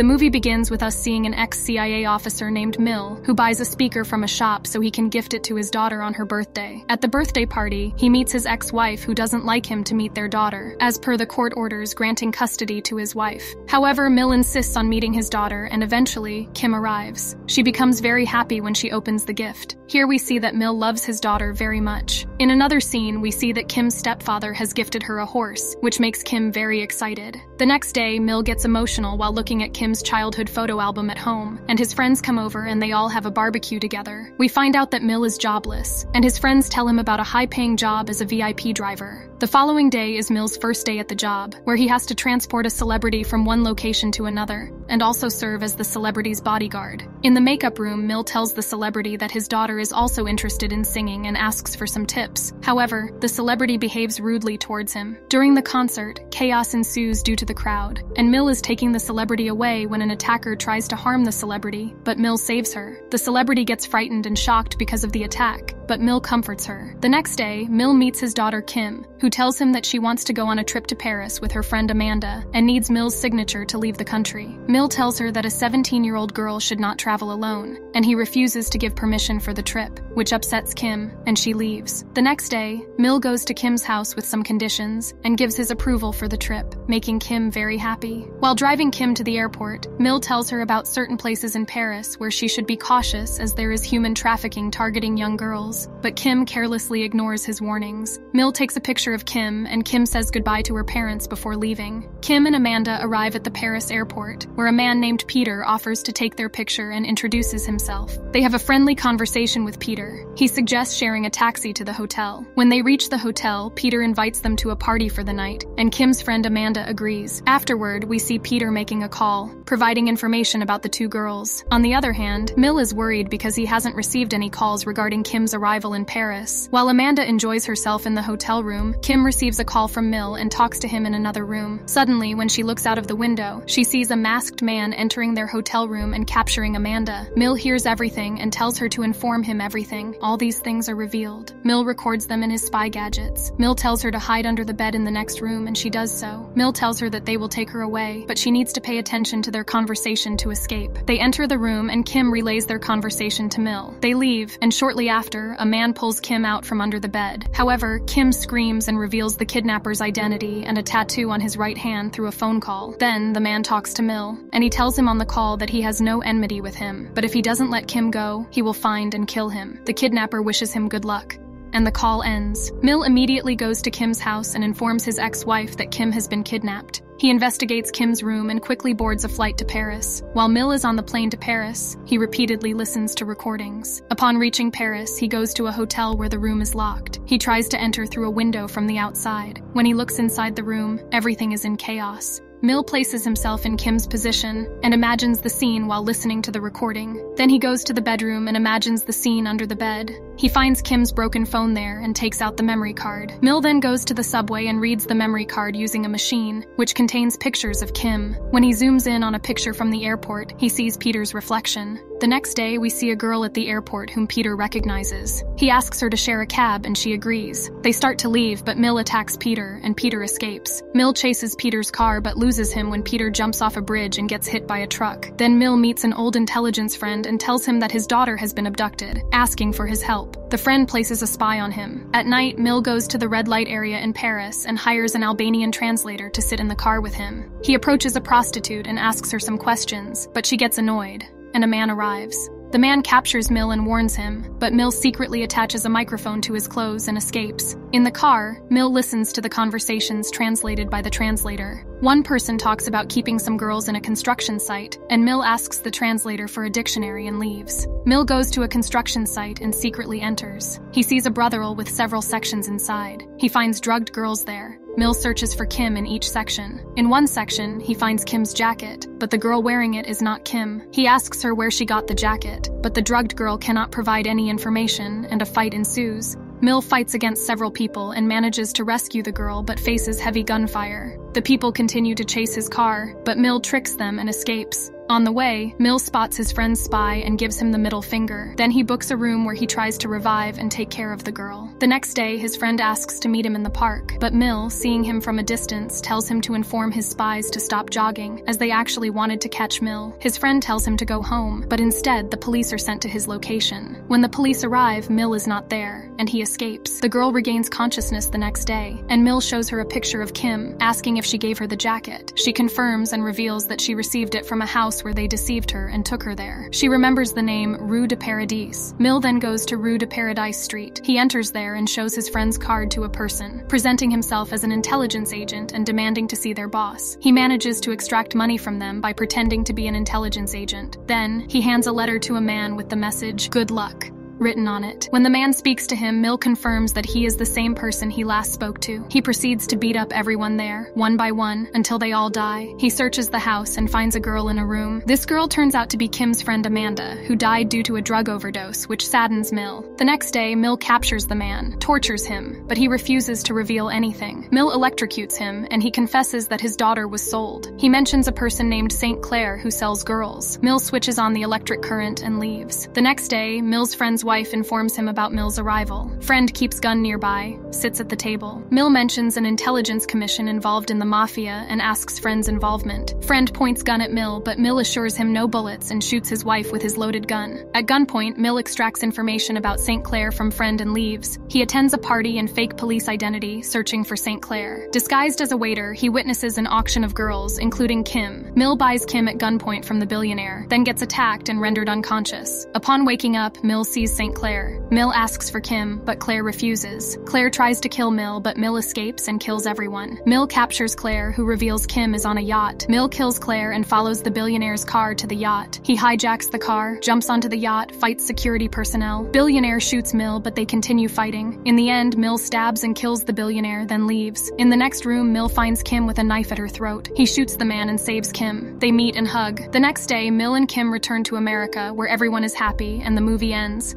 The movie begins with us seeing an ex CIA officer named Mill who buys a speaker from a shop so he can gift it to his daughter on her birthday. At the birthday party, he meets his ex wife who doesn't like him to meet their daughter, as per the court orders granting custody to his wife. However, Mill insists on meeting his daughter, and eventually, Kim arrives. She becomes very happy when she opens the gift. Here we see that Mill loves his daughter very much. In another scene, we see that Kim's stepfather has gifted her a horse, which makes Kim very excited. The next day, Mill gets emotional while looking at Childhood photo album at home, and his friends come over and they all have a barbecue together. We find out that Mill is jobless, and his friends tell him about a high paying job as a VIP driver. The following day is Mill's first day at the job, where he has to transport a celebrity from one location to another, and also serve as the celebrity's bodyguard. In the makeup room, Mill tells the celebrity that his daughter is also interested in singing and asks for some tips. However, the celebrity behaves rudely towards him. During the concert, chaos ensues due to the crowd, and Mill is taking the celebrity away when an attacker tries to harm the celebrity, but Mill saves her. The celebrity gets frightened and shocked because of the attack, but Mill comforts her. The next day, Mill meets his daughter Kim, who tells him that she wants to go on a trip to Paris with her friend Amanda and needs Mill's signature to leave the country. Mill tells her that a 17 year old girl should not travel alone, and he refuses to give permission for the trip, which upsets Kim, and she leaves. The next day, Mill goes to Kim's house with some conditions and gives his approval for the trip, making Kim very happy. While driving Kim to the airport, Mill tells her about certain places in Paris where she should be cautious as there is human trafficking targeting young girls, but Kim carelessly ignores his warnings. Mill takes a picture of Kim, and Kim says goodbye to her parents before leaving. Kim and Amanda arrive at the Paris airport, where a man named Peter offers to take their picture and introduces himself. They have a friendly conversation with Peter. He suggests sharing a taxi to the hotel. When they reach the hotel, Peter invites them to a party for the night, and Kim's friend Amanda agrees. Afterward, we see Peter making a call, providing information about the two girls. On the other hand, Mill is worried because he hasn't received any calls regarding Kim's arrival in Paris. While Amanda enjoys herself in the hotel room, Kim receives a call from Mill and talks to him in another room. Suddenly, when she looks out of the window, she sees a masked man entering their hotel room and capturing Amanda. Mill hears everything and tells her to inform him everything. All these things are revealed. Mill records them in his spy gadgets. Mill tells her to hide under the bed in the next room, and she does so. Mill tells her that they will take her away, but she needs to pay attention to their conversation to escape. They enter the room, and Kim relays their conversation to Mill. They leave, and shortly after, a man pulls Kim out from under the bed. However, Kim screams and reveals the kidnapper's identity and a tattoo on his right hand through a phone call. Then, the man talks to Mill, and he tells him on the call that he has no enmity with him, but if he doesn't let Kim go, he will find and kill him. The kidnapper wishes him good luck and the call ends. Mill immediately goes to Kim's house and informs his ex wife that Kim has been kidnapped. He investigates Kim's room and quickly boards a flight to Paris. While Mill is on the plane to Paris, he repeatedly listens to recordings. Upon reaching Paris, he goes to a hotel where the room is locked. He tries to enter through a window from the outside. When he looks inside the room, everything is in chaos. Mill places himself in Kim's position and imagines the scene while listening to the recording. Then he goes to the bedroom and imagines the scene under the bed. He finds Kim's broken phone there and takes out the memory card. Mill then goes to the subway and reads the memory card using a machine, which contains pictures of Kim. When he zooms in on a picture from the airport, he sees Peter's reflection. The next day, we see a girl at the airport whom Peter recognizes. He asks her to share a cab and she agrees. They start to leave, but Mill attacks Peter and Peter escapes. Mill chases Peter's car but loses him when Peter jumps off a bridge and gets hit by a truck. Then Mill meets an old intelligence friend and tells him that his daughter has been abducted, asking for his help. The friend places a spy on him. At night, Mill goes to the red light area in Paris and hires an Albanian translator to sit in the car with him. He approaches a prostitute and asks her some questions, but she gets annoyed and a man arrives. The man captures Mill and warns him, but Mill secretly attaches a microphone to his clothes and escapes. In the car, Mill listens to the conversations translated by the translator. One person talks about keeping some girls in a construction site, and Mill asks the translator for a dictionary and leaves. Mill goes to a construction site and secretly enters. He sees a brothel with several sections inside. He finds drugged girls there. Mill searches for Kim in each section. In one section, he finds Kim's jacket, but the girl wearing it is not Kim. He asks her where she got the jacket, but the drugged girl cannot provide any information, and a fight ensues. Mill fights against several people and manages to rescue the girl but faces heavy gunfire. The people continue to chase his car, but Mill tricks them and escapes. On the way, Mill spots his friend's spy and gives him the middle finger. Then he books a room where he tries to revive and take care of the girl. The next day, his friend asks to meet him in the park, but Mill, seeing him from a distance, tells him to inform his spies to stop jogging, as they actually wanted to catch Mill. His friend tells him to go home, but instead, the police are sent to his location. When the police arrive, Mill is not there, and he escapes. The girl regains consciousness the next day, and Mill shows her a picture of Kim, asking if she gave her the jacket. She confirms and reveals that she received it from a house where they deceived her and took her there. She remembers the name Rue de Paradis. Mill then goes to Rue de Paradise Street. He enters there and shows his friend's card to a person, presenting himself as an intelligence agent and demanding to see their boss. He manages to extract money from them by pretending to be an intelligence agent. Then, he hands a letter to a man with the message, Good luck written on it. When the man speaks to him, Mill confirms that he is the same person he last spoke to. He proceeds to beat up everyone there, one by one, until they all die. He searches the house and finds a girl in a room. This girl turns out to be Kim's friend Amanda, who died due to a drug overdose, which saddens Mill. The next day, Mill captures the man, tortures him, but he refuses to reveal anything. Mill electrocutes him, and he confesses that his daughter was sold. He mentions a person named St. Clair who sells girls. Mill switches on the electric current and leaves. The next day, Mill's friend's wife informs him about Mill's arrival. Friend keeps gun nearby, sits at the table. Mill mentions an intelligence commission involved in the mafia and asks Friend's involvement. Friend points gun at Mill, but Mill assures him no bullets and shoots his wife with his loaded gun. At gunpoint, Mill extracts information about St. Clair from Friend and leaves. He attends a party in fake police identity, searching for St. Clair. Disguised as a waiter, he witnesses an auction of girls, including Kim. Mill buys Kim at gunpoint from the billionaire, then gets attacked and rendered unconscious. Upon waking up, Mill sees St. Clair. Mill asks for Kim, but Claire refuses. Claire tries to kill Mill, but Mill escapes and kills everyone. Mill captures Claire, who reveals Kim is on a yacht. Mill kills Claire and follows the billionaire's car to the yacht. He hijacks the car, jumps onto the yacht, fights security personnel. Billionaire shoots Mill, but they continue fighting. In the end, Mill stabs and kills the billionaire, then leaves. In the next room, Mill finds Kim with a knife at her throat. He shoots the man and saves Kim. They meet and hug. The next day, Mill and Kim return to America, where everyone is happy, and the movie ends.